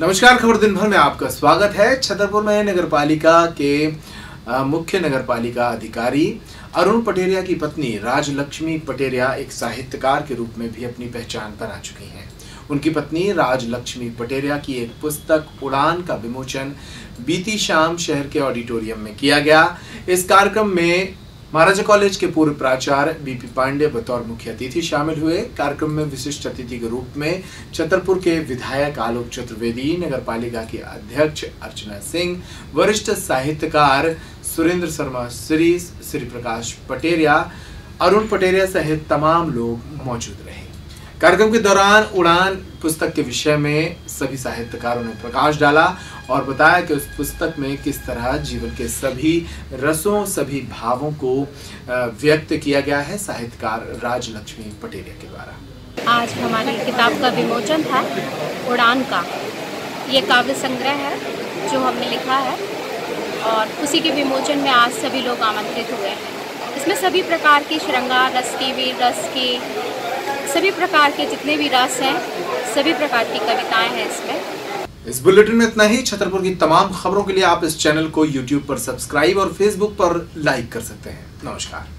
नमस्कार, खबर दिन भर में आपका स्वागत है। छतरपुर में नगर पालिका के मुख्य नगर पालिका अधिकारी अरुण पटेरिया की पत्नी राजलक्ष्मी पटेरिया एक साहित्यकार के रूप में भी अपनी पहचान बना चुकी हैं। उनकी पत्नी राजलक्ष्मी पटेरिया की एक पुस्तक, उड़ान का विमोचन बीती शाम शहर के ऑडिटोरियम में किया गया। इस कार्यक्रम में महाराजा कॉलेज के पूर्व प्राचार्य बीपी पांडे, बतौर मुख्य अतिथि शामिल हुए। कार्यक्रम में विशिष्ट अतिथि के रूप में छतरपुर के विधायक आलोक चतुर्वेदी नगर पालिका के अध्यक्ष अर्चना सिंह, वरिष्ठ साहित्यकार सुरेंद्र शर्मा श्री श्री प्रकाश पटेरिया, अरुण पटेरिया सहित तमाम लोग मौजूद रहे। कार्यक्रम के दौरान उड़ान पुस्तक के विषय में सभी साहित्यकारों ने प्रकाश डाला और बताया कि उस पुस्तक में किस तरह जीवन के सभी रसों, सभी भावों को व्यक्त किया गया है साहित्यकार राजलक्ष्मी पटेरिया के द्वारा। आज हमारी किताब का विमोचन था, उड़ान का। ये काव्य संग्रह है, जो हमने लिखा है और उसी के विमोचन में आज सभी लोग आमंत्रित हुए हैं। इसमें सभी प्रकार की श्रृंगार रस की, वीर रस की, सभी प्रकार के जितने भी रस हैं, सभी प्रकार की कविताएँ हैं इसमें। इस बुलेटिन में इतना ही। छतरपुर की तमाम खबरों के लिए आप इस चैनल को यूट्यूब पर सब्सक्राइब और फेसबुक पर लाइक कर सकते हैं। नमस्कार।